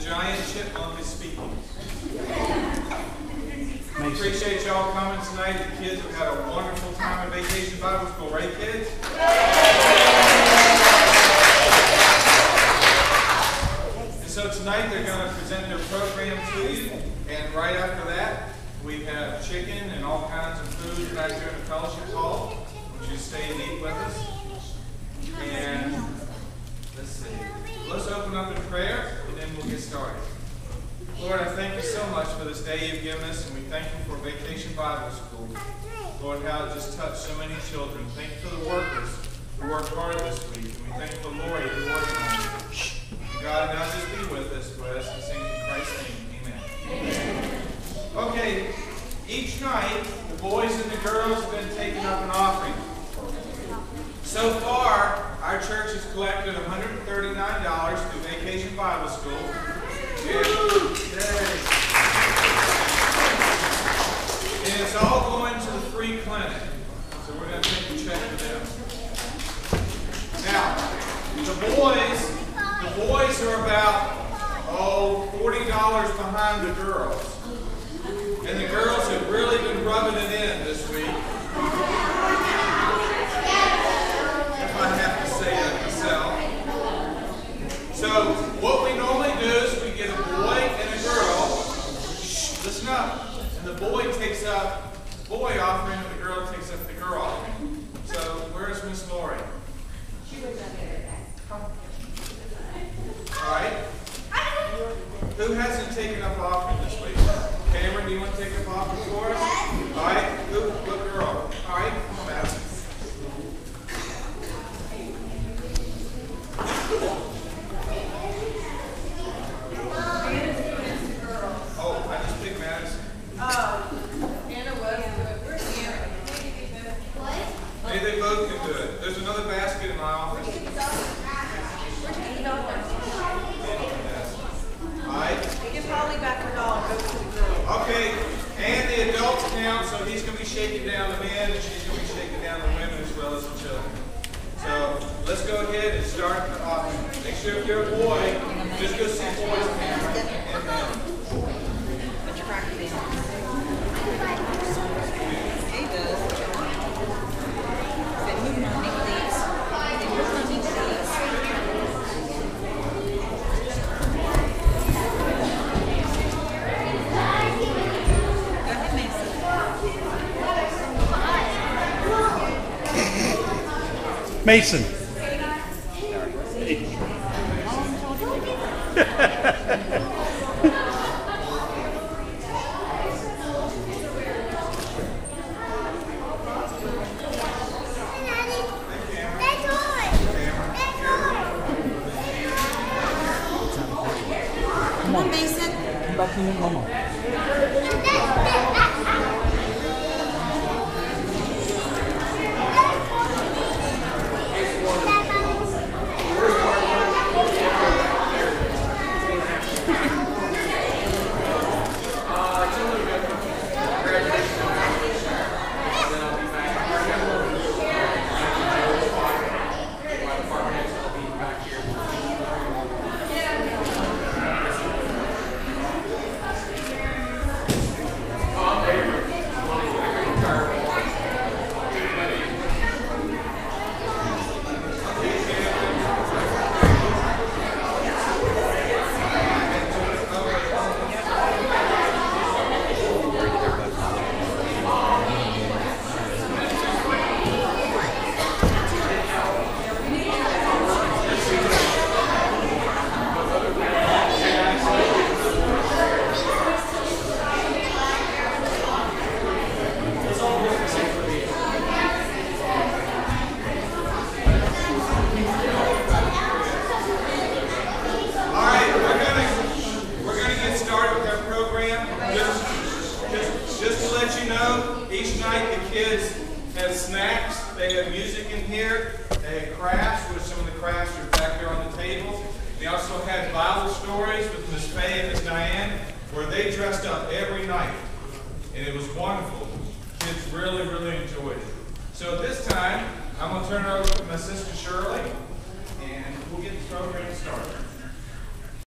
giant chipmunk is speaking. Appreciate y'all coming tonight. The kids have had a wonderful time at Vacation Bible School, right, kids? And so tonight they're going to present their program to you, and right after that we have chicken and all kinds of food back here in the fellowship hall. Would you stay and eat with us? And let's see. Let's open up in prayer, we'll get started. Lord, I thank you so much for this day you've given us, and we thank you for Vacation Bible School. Lord, how it just touched so many children. Thank you for the workers who worked hard this week, and we thank you for Lori who worked on. God, now just be with us, us and sing in Christ's name. Amen. Okay, each night, the boys and the girls have been taking up an offering. So far, our church has collected $139 through Vacation Bible School. And it's all going to the free clinic. So we're going to take a check for them. Now, the boys, the boys are about, oh, $40 behind the girls. And the girls have really been rubbing it in this week. If I have to say it myself. So what we normally do is we get a boy and a girl. Up. And the boy takes up the boy offering and the girl takes up the girl offering. So where's Miss Lori? She was up there. All right. Who hasn't taken up offering this week? Cameron, do you want to take up offering for us? All right. Who? What girl? All right. Come on back. Oh, I just picked Madison. Maybe they both can do it. There's another basket in my office. All right. Okay, and count, so he's going to be shaking down the men, and she's going to be shaking down the women as well as the children. So let's go ahead and start the offering. Make sure if you're a boy, just go see boys Cameron and men. Mason. Come on, Mason. Come back to your mama. All right, we're gonna we're gonna get started with our program. Just, just, just to let you know, each night the kids have snacks. They have music in here. They have crafts, which some of the crafts are back there on the tables. They also had Bible stories with Miss Faye and Miss Diane, where they dressed up every night, and it was wonderful. Kids really, really enjoyed it. So this time, I'm gonna turn it over to my sister Shirley, and we'll get the program started.